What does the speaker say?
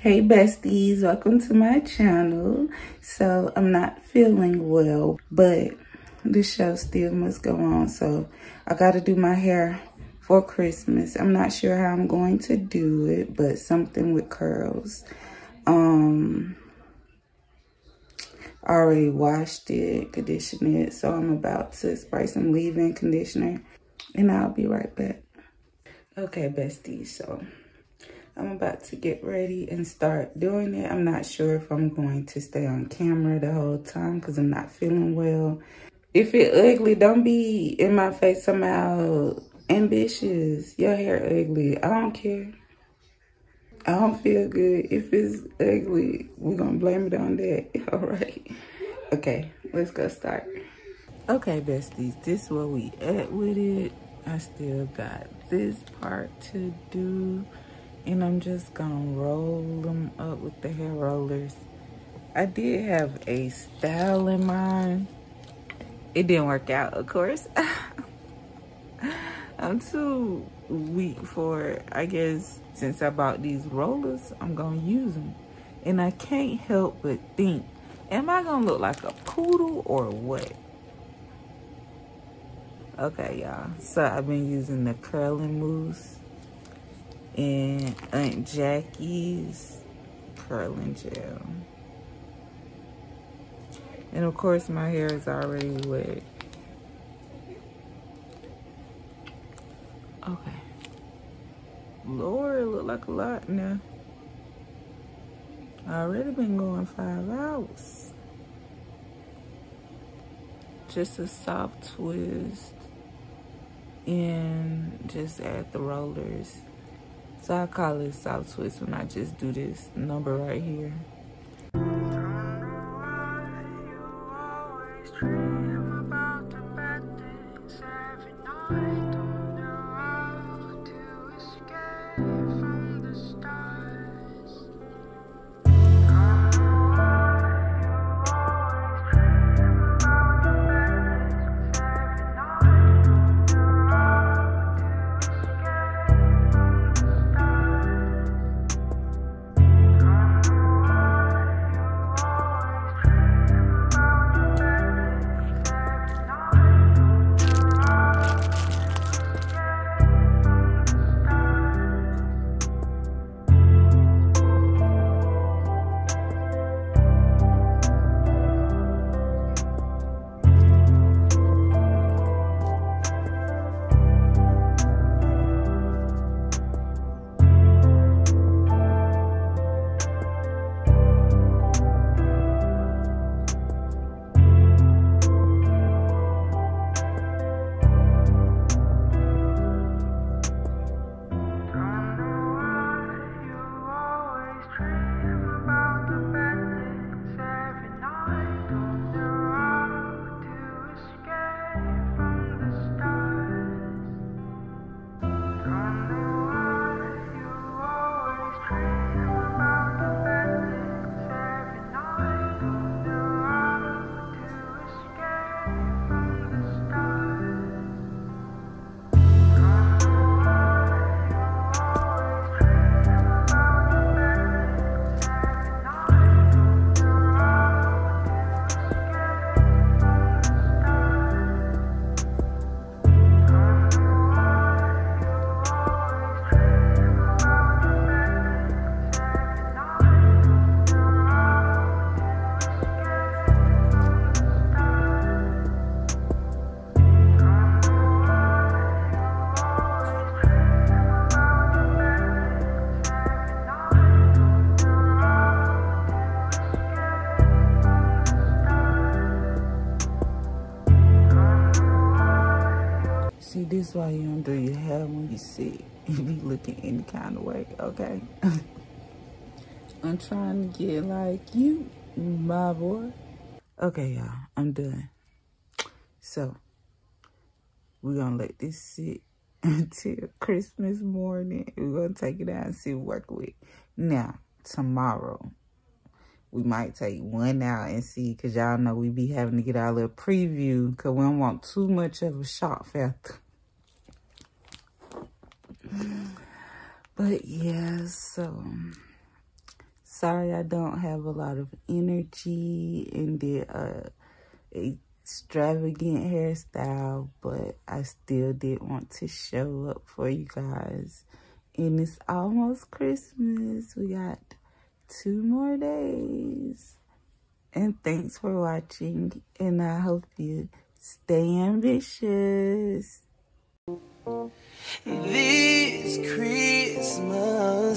Hey besties, welcome to my channel. So I'm not feeling well, but the show still must go on. So I gotta do my hair for Christmas. I'm not sure how I'm going to do it, but something with curls. Um, I already washed it, conditioned it, so I'm about to spray some leave-in conditioner, and I'll be right back. Okay, besties, so I'm about to get ready and start doing it. I'm not sure if I'm going to stay on camera the whole time because I'm not feeling well. If it ugly, don't be in my face somehow ambitious. Your hair ugly. I don't care. I don't feel good. If it's ugly, we're going to blame it on that. All right. Okay, let's go start. Okay, besties, this is where we at with it. I still got this part to do. And I'm just gonna roll them up with the hair rollers. I did have a style in mind. It didn't work out, of course. I'm too weak for. I guess since I bought these rollers, I'm gonna use them. And I can't help but think, am I gonna look like a poodle or what? Okay, y'all. So I've been using the curling mousse and Aunt Jackie's curling gel. And of course my hair is already wet. Okay. Lord, it look like a lot now. I already been going five hours. Just a soft twist and just add the rollers so I call it South twist when I just do this number right here. This why you don't do your hair when you sick. You be looking any kind of way, okay? I'm trying to get like you, my boy. Okay, y'all, I'm done. So, we're gonna let this sit until Christmas morning. We're gonna take it out and see what work with. Now, tomorrow, we might take one out and see because y'all know we be having to get our little preview because we don't want too much of a shock factor. But yeah, so Sorry I don't have a lot of energy and did a extravagant hairstyle, but I still did want to show up for you guys. And it's almost Christmas. We got two more days. And thanks for watching. And I hope you stay ambitious. This Christmas.